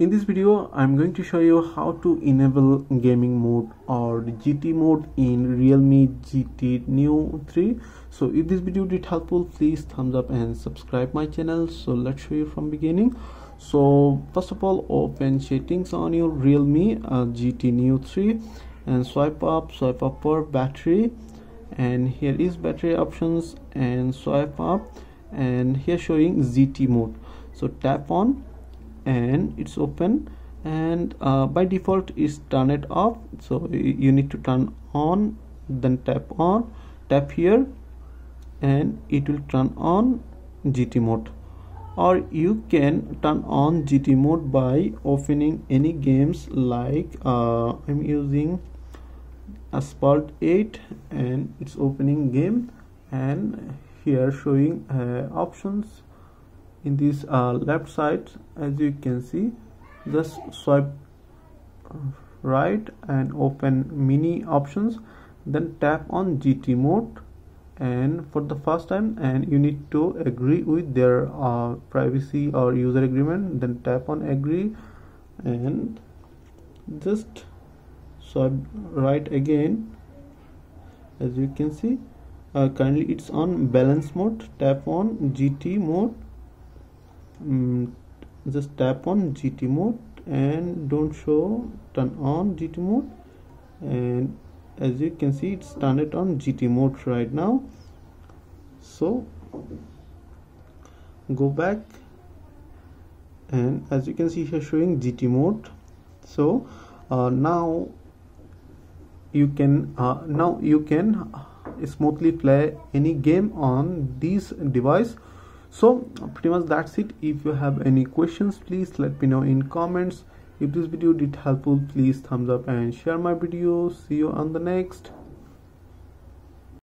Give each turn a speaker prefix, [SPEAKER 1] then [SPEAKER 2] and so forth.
[SPEAKER 1] in this video i'm going to show you how to enable gaming mode or gt mode in realme gt neo 3 so if this video did helpful please thumbs up and subscribe my channel. So let's show you from beginning. So first of all open settings on your realme uh, gt neo 3 and swipe up swipe up for battery. And here is battery options and swipe up. And here showing gt mode. So tap on and it's open. And uh, by default is turn it off. So you need to turn on then tap on. Tap here and it will turn on GT mode. Or you can turn on GT mode by opening any games like uh, I'm using Asphalt 8 and it's opening game. And here showing uh, options in this uh, left side as you can see just swipe right and open mini options then tap on GT mode and for the first time and you need to agree with their uh, privacy or user agreement then tap on agree and just swipe right again. As you can see uh, currently it's on balance mode tap on GT mode um, just tap on GT mode and don't show turn on GT mode. And as you can see it's turned it on GT mode right now. So go back. And as you can see here showing GT mode. So uh, now you can uh, now you can smoothly play any game on this device so pretty much that's it. If you have any questions please let me know in comments. If this video did helpful please thumbs up and share my video. See you on the next